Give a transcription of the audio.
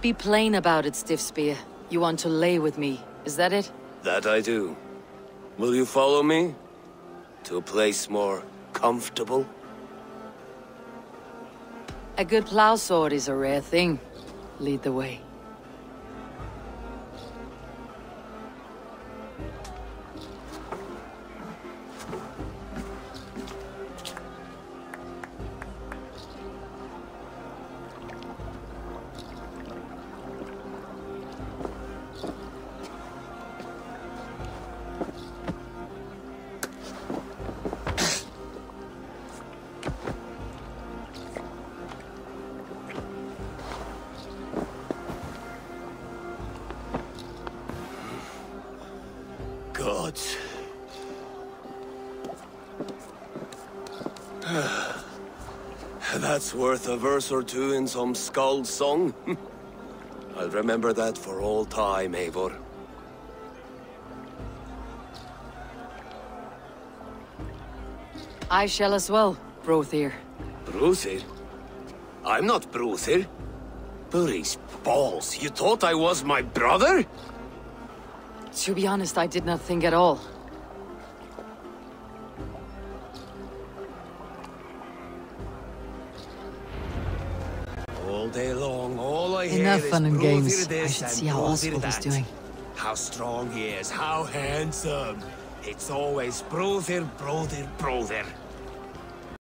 Be plain about it, Stiffspear. You want to lay with me, is that it? That I do. Will you follow me? To a place more comfortable? A good plow sword is a rare thing. Lead the way. Gods. That's worth a verse or two in some skald song. I'll remember that for all time, Eivor. I shall as well, Brothir. Bruthir? I'm not Bruthir. Burry's balls. You thought I was my brother? To be honest, I did not think at all. All day long, all I hear Enough is fun and games. this I should see how Oswald is doing. How strong he is, how handsome. It's always brother, brother, Bruthir.